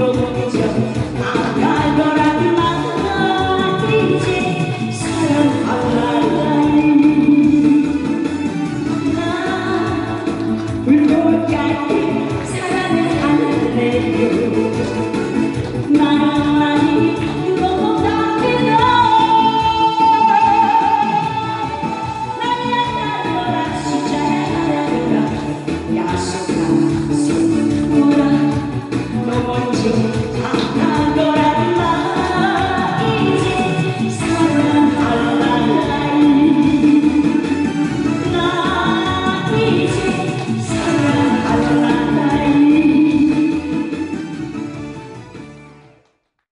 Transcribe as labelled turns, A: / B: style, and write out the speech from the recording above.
A: We're going back.